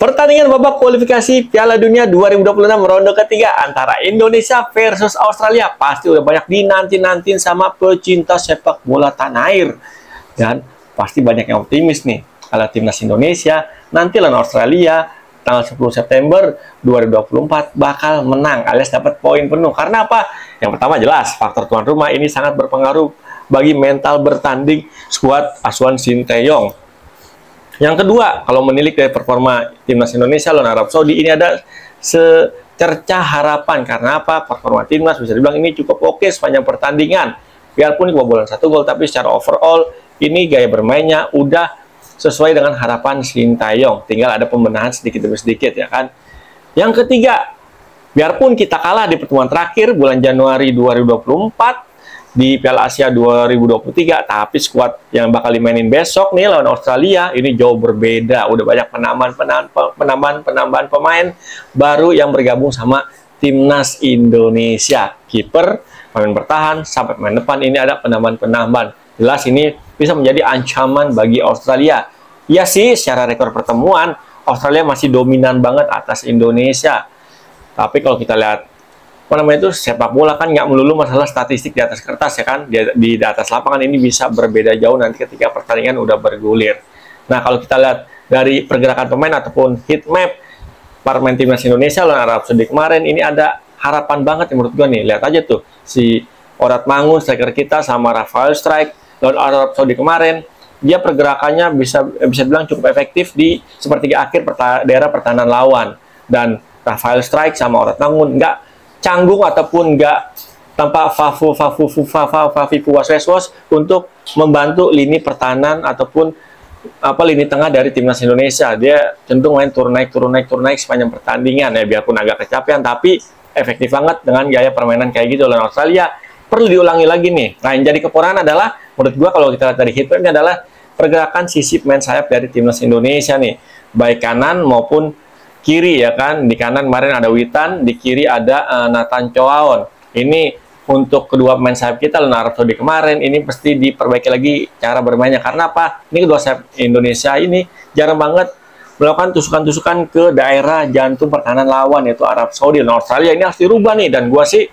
Pertandingan babak kualifikasi Piala Dunia 2026 ronde ketiga antara Indonesia versus Australia pasti udah banyak dinanti-nantin sama pecinta sepak bola tanah air. Dan pasti banyak yang optimis nih kalau timnas Indonesia nanti lawan Australia tanggal 10 September 2024 bakal menang alias dapat poin penuh. Karena apa? Yang pertama jelas faktor tuan rumah ini sangat berpengaruh bagi mental bertanding skuad asuhan Sinteyong yang kedua, kalau menilik dari performa timnas Indonesia lawan Arab Saudi ini ada secerca harapan karena apa? Performa timnas bisa dibilang ini cukup oke sepanjang pertandingan. Biarpun kebobolan satu gol, tapi secara overall ini gaya bermainnya udah sesuai dengan harapan Sintayong. Tinggal ada pembenahan sedikit demi sedikit ya kan. Yang ketiga, biarpun kita kalah di pertemuan terakhir bulan Januari 2024 di Piala Asia 2023 tapi skuad yang bakal dimainin besok nih lawan Australia ini jauh berbeda. Udah banyak penambahan penambahan penambahan pemain baru yang bergabung sama timnas Indonesia. Kiper pemain bertahan sampai pemain depan. Ini ada penambahan penambahan. Jelas ini bisa menjadi ancaman bagi Australia. Ya sih secara rekor pertemuan Australia masih dominan banget atas Indonesia. Tapi kalau kita lihat apa namanya itu? Sepak bola kan nggak melulu masalah statistik di atas kertas ya kan? Di, di, atas lapangan ini bisa berbeda jauh nanti ketika pertandingan udah bergulir. Nah kalau kita lihat dari pergerakan pemain ataupun heat map para pemain timnas Indonesia lawan Arab Saudi kemarin ini ada harapan banget menurut gue nih. Lihat aja tuh si Orat Mangun striker kita sama Rafael Strike lawan Arab Saudi kemarin dia pergerakannya bisa bisa bilang cukup efektif di sepertiga akhir daerah pertahanan lawan. Dan Rafael Strike sama Orat Mangun nggak canggung ataupun enggak tanpa fafu fafu fafa fafifu wasweswas untuk membantu lini pertahanan ataupun apa lini tengah dari timnas Indonesia. Dia cenderung main turun naik turun naik turun naik sepanjang pertandingan ya biarpun agak kecapean tapi efektif banget dengan gaya permainan kayak gitu oleh Australia. Perlu diulangi lagi nih. Nah yang jadi kekurangan adalah menurut gua kalau kita lihat dari hitmapnya adalah pergerakan sisi main sayap dari timnas Indonesia nih. Baik kanan maupun kiri ya kan? Di kanan kemarin ada Witan di kiri ada uh, Nathan Choaon. Ini untuk kedua pemain sayap kita Leonardo Saudi kemarin ini pasti diperbaiki lagi cara bermainnya. Karena apa? Ini kedua sayap Indonesia ini jarang banget melakukan tusukan-tusukan ke daerah jantung pertahanan lawan yaitu Arab Saudi dan Australia. Ini harus dirubah nih dan gua sih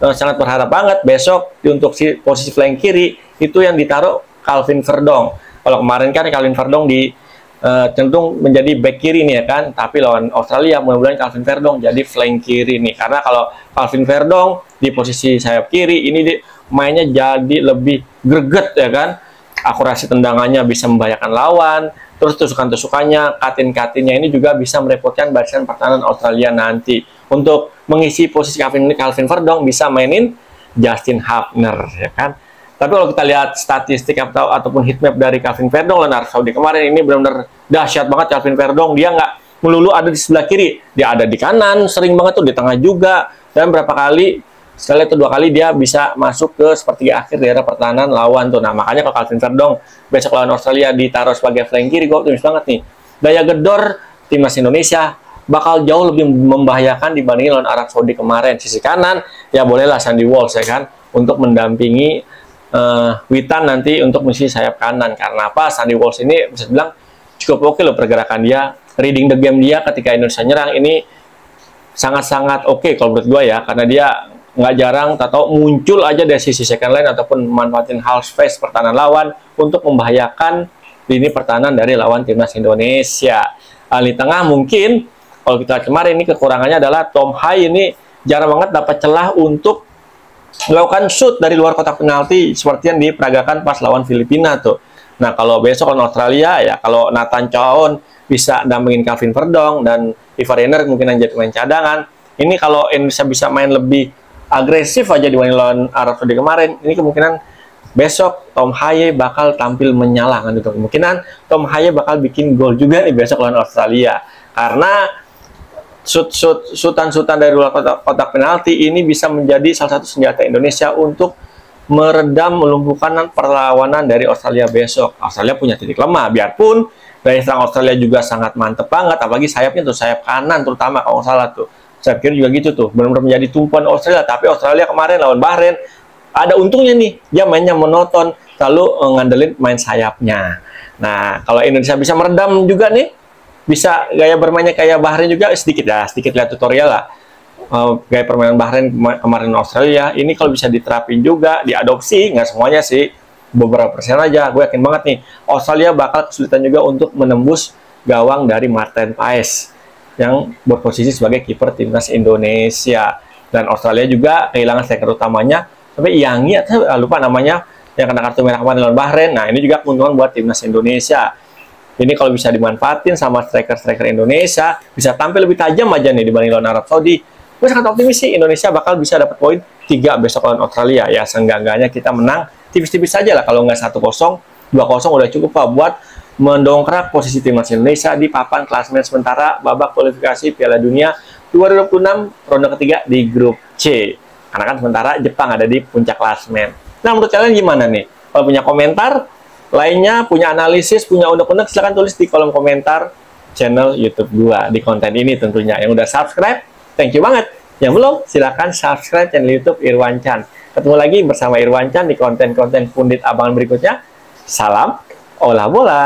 uh, sangat berharap banget besok untuk si posisi flank kiri itu yang ditaruh Calvin Verdong. Kalau kemarin kan Calvin Verdong di uh, cenderung menjadi back kiri nih ya kan tapi lawan Australia mudah-mudahan Calvin Verdong jadi flank kiri nih. Karena kalau Calvin Verdong di posisi sayap kiri ini di, mainnya jadi lebih greget ya kan. Akurasi tendangannya bisa membahayakan lawan terus tusukan-tusukannya katin-katinnya ini juga bisa merepotkan barisan pertahanan Australia nanti. Untuk mengisi posisi Calvin Calvin Verdong bisa mainin Justin Hapner ya kan tapi kalau kita lihat statistik atau ataupun heatmap dari Calvin Verdong dan Arab Saudi kemarin ini benar-benar dahsyat banget Calvin Verdong. Dia nggak melulu ada di sebelah kiri, dia ada di kanan, sering banget tuh di tengah juga. Dan berapa kali sekali atau dua kali dia bisa masuk ke sepertiga akhir daerah pertahanan lawan tuh. Nah makanya kalau Calvin Verdong besok lawan Australia ditaruh sebagai flank kiri, gue optimis banget nih. Daya gedor timnas Indonesia bakal jauh lebih membahayakan dibandingin lawan Arab Saudi kemarin. Sisi kanan ya bolehlah Sandy Walsh ya kan untuk mendampingi uh, Witan nanti untuk misi sayap kanan. Karena apa? Sandy Walsh ini bisa bilang cukup oke loh pergerakan dia. Reading the game dia ketika Indonesia nyerang ini sangat-sangat oke okay kalau menurut gue ya. Karena dia nggak jarang atau muncul aja dari sisi second line ataupun manfaatin half space pertahanan lawan untuk membahayakan lini pertahanan dari lawan timnas Indonesia. Di tengah mungkin kalau kita kemarin ini kekurangannya adalah Tom Hai ini jarang banget dapat celah untuk melakukan shoot dari luar kotak penalti seperti yang diperagakan pas lawan Filipina tuh. Nah, kalau besok lawan Australia ya kalau Nathan Chown bisa dampingin Calvin Verdong dan Ivar Renner mungkin yang jadi main cadangan. Ini kalau Indonesia bisa main lebih agresif aja dibanding lawan Arab Saudi kemarin, ini kemungkinan besok Tom Haye bakal tampil menyala kan itu kemungkinan Tom Haye bakal bikin gol juga nih besok lawan Australia karena sutan-sutan dari luar kotak, kotak penalti ini bisa menjadi salah satu senjata Indonesia untuk meredam melumpuhkan perlawanan dari Australia besok. Australia punya titik lemah, biarpun dari serang Australia juga sangat mantep banget, apalagi sayapnya tuh sayap kanan terutama kalau salah tuh. Saya kira juga gitu tuh, benar-benar menjadi tumpuan Australia. Tapi Australia kemarin lawan Bahrain ada untungnya nih, dia mainnya monoton, lalu ngandelin main sayapnya. Nah, kalau Indonesia bisa meredam juga nih bisa gaya bermainnya kayak Bahrain juga sedikit ya, sedikit lihat tutorial lah. Uh, gaya permainan Bahrain kemarin Australia ini kalau bisa diterapin juga, diadopsi, nggak semuanya sih, beberapa persen aja. Gue yakin banget nih, Australia bakal kesulitan juga untuk menembus gawang dari Martin Paes yang berposisi sebagai kiper timnas Indonesia. Dan Australia juga kehilangan striker utamanya, tapi Yangi atau lupa namanya yang kena kartu merah kemarin lawan Bahrain. Nah, ini juga keuntungan buat timnas Indonesia. Ini kalau bisa dimanfaatin sama striker-striker Indonesia, bisa tampil lebih tajam aja nih dibanding lawan Arab Saudi. Gue sangat optimis sih Indonesia bakal bisa dapat poin 3 besok lawan Australia. Ya, seenggak-enggaknya kita menang tipis-tipis saja lah. Kalau nggak 1-0, 2-0 udah cukup Pak buat mendongkrak posisi timnas Indonesia di papan klasmen sementara babak kualifikasi Piala Dunia 2026 ronde ketiga di grup C. Karena kan sementara Jepang ada di puncak klasmen. Nah, menurut kalian gimana nih? Kalau punya komentar, lainnya punya analisis, punya unek-unek, silahkan tulis di kolom komentar channel YouTube gua di konten ini tentunya. Yang udah subscribe, thank you banget. Yang belum, silahkan subscribe channel YouTube Irwan Chan. Ketemu lagi bersama Irwan Chan di konten-konten pundit abangan berikutnya. Salam olah bola.